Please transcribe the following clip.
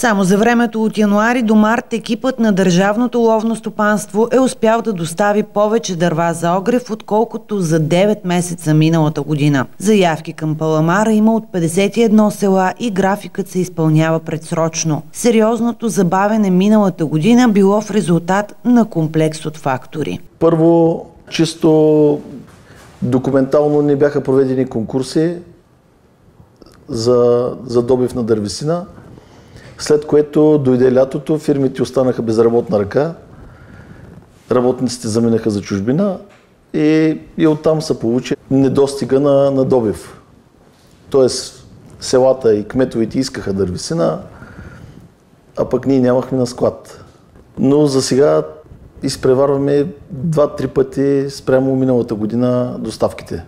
Само за времето от януари до март екипът на Държавното ловно стопанство е успял да достави повече дърва за огрев, отколкото за 9 месеца миналата година. Заявки към Паламара има от 51 села и графикът се изпълнява предсрочно. Сериозното забавене миналата година било в резултат на комплекс от фактори. Първо, чисто документално не бяха проведени конкурси за, за добив на дървесина. След което дойде лятото, фирмите останаха без работна ръка, работниците заминаха за чужбина и, и оттам се получи недостига на, на добив. Тоест селата и кметовете искаха дървесина, а пък ние нямахме на склад. Но за сега изпреварваме два-три пъти спрямо миналата година доставките.